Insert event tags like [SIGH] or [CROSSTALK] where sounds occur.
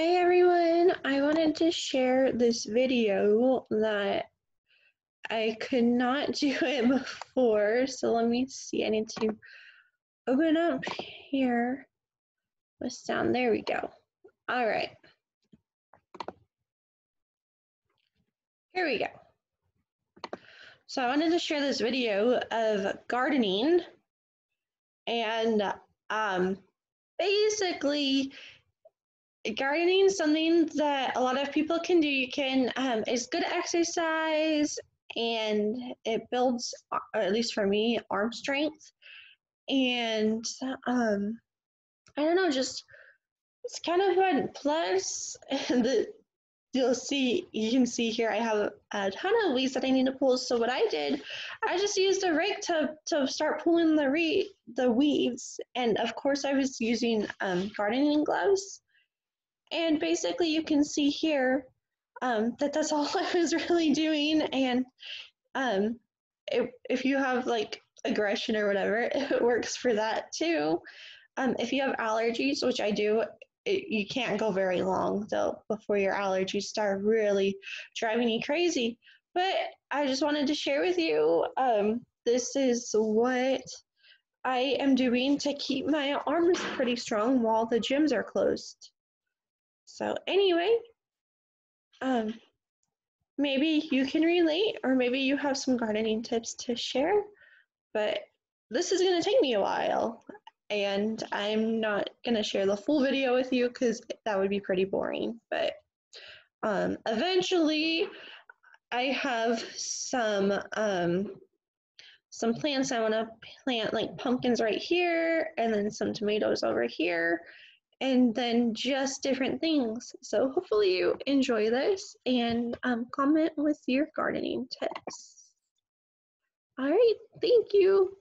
Hey everyone, I wanted to share this video that I could not [LAUGHS] do it before. So let me see, I need to open up here with sound. There we go. All right. Here we go. So I wanted to share this video of gardening and um, basically gardening is something that a lot of people can do. You can, um, it's good exercise and it builds, uh, at least for me, arm strength. And um, I don't know, just it's kind of fun. Plus, [LAUGHS] the you'll see, you can see here, I have a ton of weeds that I need to pull. So what I did, I just used a rake to, to start pulling the re the weeds. And of course I was using um, gardening gloves. And basically you can see here um, that that's [LAUGHS] all I was really doing. And um, it, if you have like aggression or whatever, [LAUGHS] it works for that too. Um, if you have allergies, which I do, it, you can't go very long though before your allergies start really driving you crazy. But I just wanted to share with you um, this is what I am doing to keep my arms pretty strong while the gyms are closed. So, anyway, um, maybe you can relate, or maybe you have some gardening tips to share. But this is going to take me a while and I'm not gonna share the full video with you because that would be pretty boring. But um, eventually, I have some um, some plants I want to plant, like pumpkins right here, and then some tomatoes over here, and then just different things. So hopefully you enjoy this and um, comment with your gardening tips. All right, thank you.